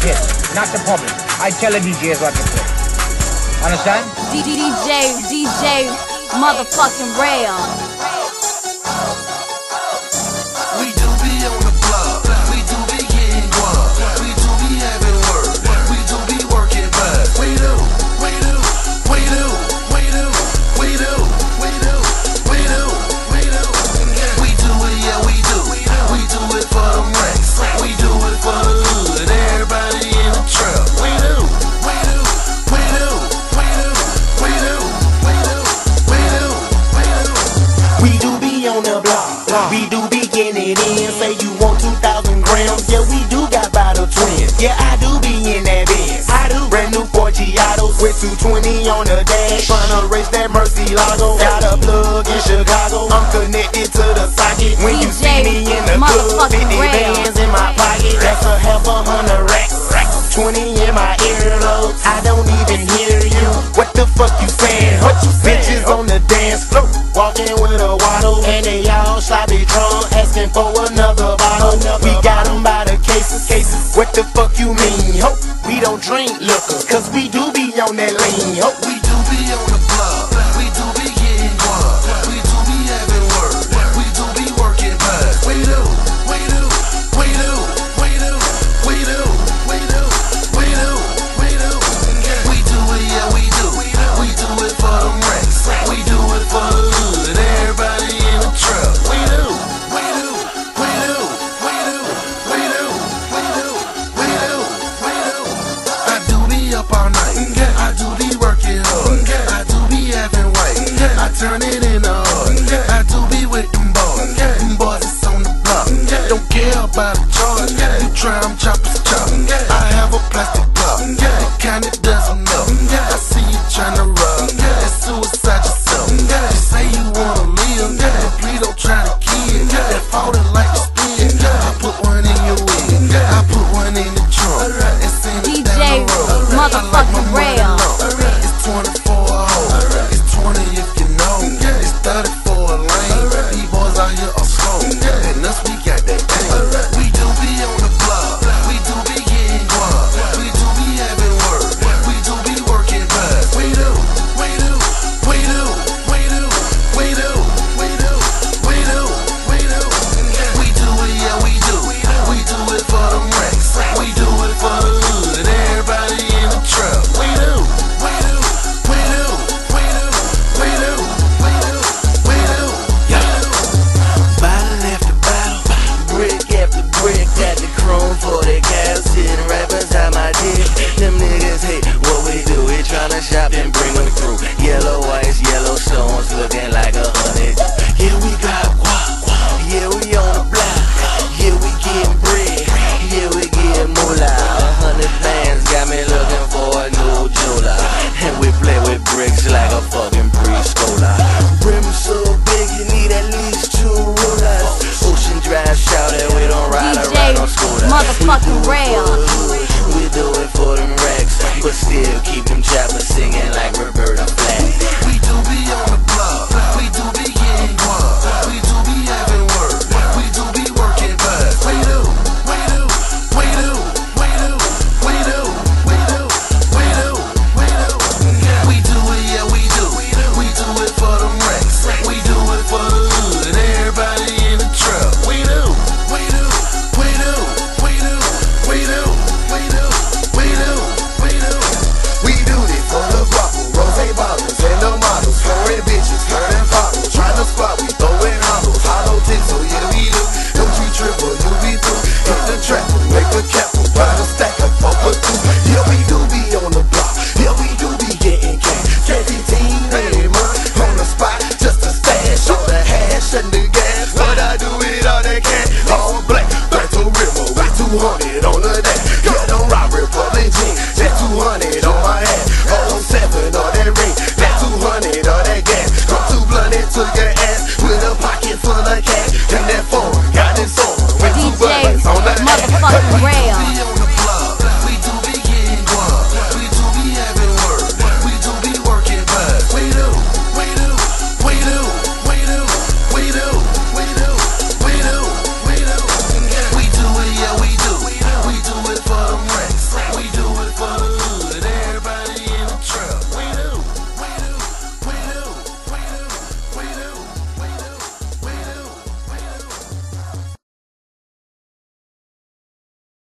pit, not the public. I tell the DJs what to play. Understand? DJ, DJ, motherfucking rail. We do be getting it in. Say you want 2,000 grams. Yeah, we do got bottle twins. Yeah, I do be in that Benz. I do. Brand new Forgiatos with 220 on the dash. Tryna race that Murcielago. Got a plug in Chicago. I'm connected to the socket. When you see me in the club, 50 Motherfucking bands in my pocket. That's a half a hundred racks. 20 in my earlobes. I don't even hear you. What the fuck you saying? What you Bitches on the dance floor. Walking with a waddle. And they all sloppy drunk. Asking for another bottle. We got got 'em by the cases. cases. What the fuck you mean? Ho, we don't drink liquor. Cause we do be on that lean. Ho, we turn it in on. I do be with them boys. Them boys is on the block. Don't care about real. We do it for them racks, but still